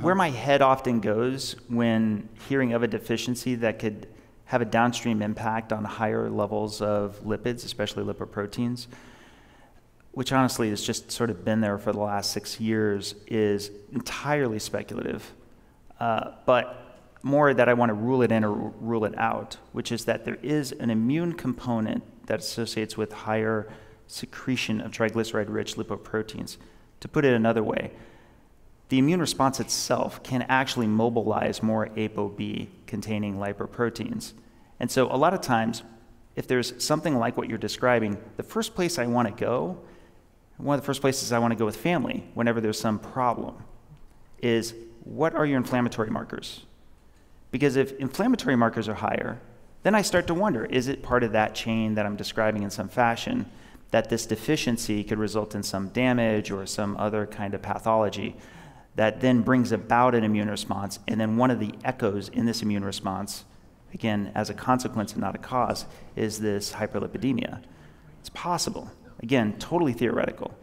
Where my head often goes when hearing of a deficiency that could have a downstream impact on higher levels of lipids, especially lipoproteins, which honestly has just sort of been there for the last six years, is entirely speculative. Uh, but more that I want to rule it in or rule it out, which is that there is an immune component that associates with higher secretion of triglyceride rich lipoproteins. To put it another way, the immune response itself can actually mobilize more ApoB containing lipoproteins. And so, a lot of times, if there's something like what you're describing, the first place I want to go, one of the first places I want to go with family whenever there's some problem, is what are your inflammatory markers? Because if inflammatory markers are higher, then I start to wonder is it part of that chain that I'm describing in some fashion that this deficiency could result in some damage or some other kind of pathology that then brings about an immune response? And then one of the echoes in this immune response, again, as a consequence and not a cause, is this hyperlipidemia. It's possible. Again, totally theoretical.